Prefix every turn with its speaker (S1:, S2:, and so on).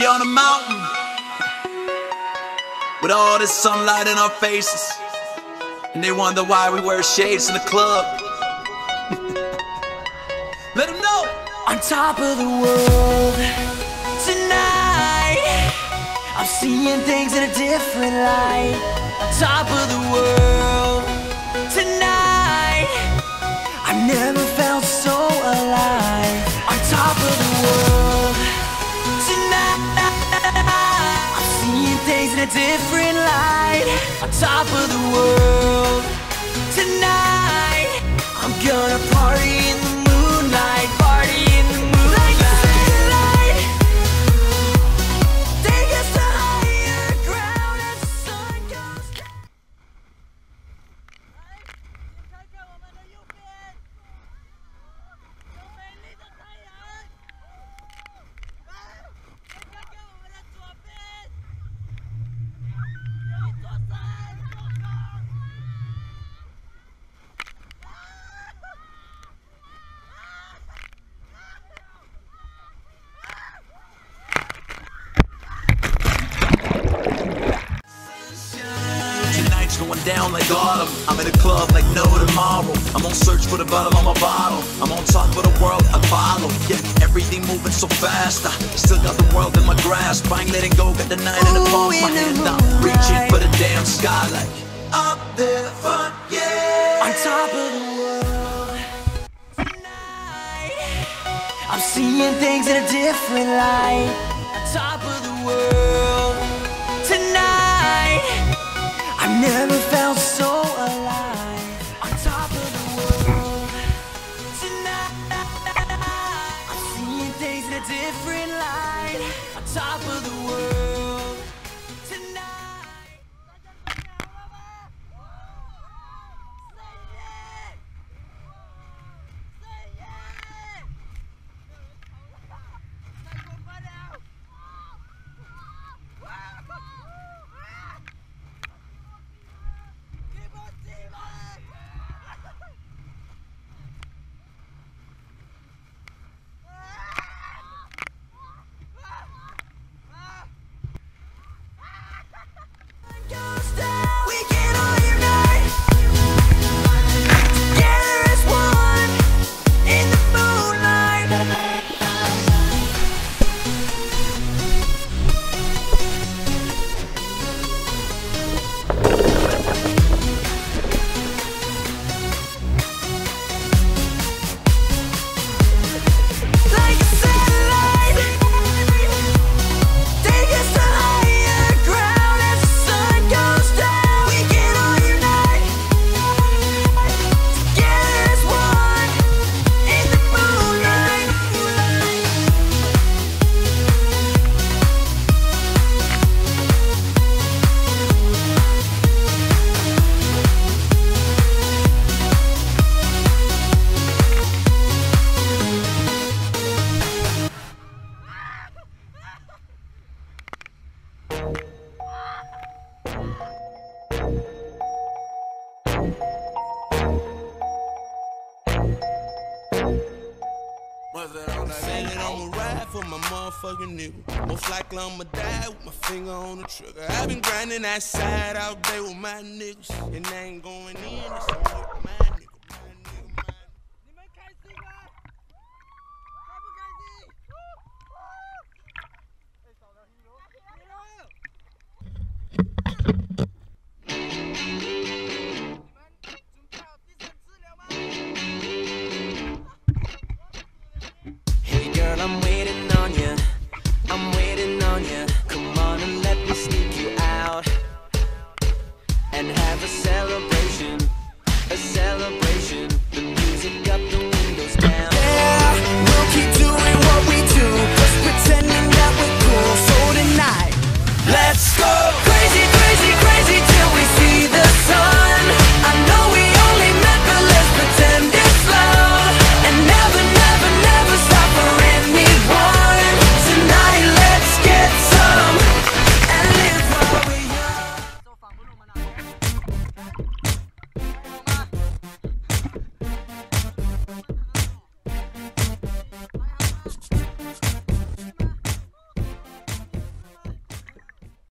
S1: We on a mountain with all this sunlight in our faces, and they wonder why we wear shades in the club. Let them know.
S2: On top of the world tonight, I'm seeing things in a different light. On top of the world a different light. On top of the world down
S1: like autumn. I'm in a club like no tomorrow. I'm on search for the bottom of my bottle. I'm on top of the world, I follow. Yeah, everything moving so fast. I still got the world in my grasp. I ain't letting go, got the night in the palm of my hand. I'm reaching for the damn sky like up there, front, yeah.
S2: on top of the world tonight. I'm seeing things in a different light. On top of the world never felt so
S3: Saying I'ma ride for my motherfucking nigga. Most likely I'ma die with my finger on the trigger. i been grinding that side all day with my niggas, and I ain't going in.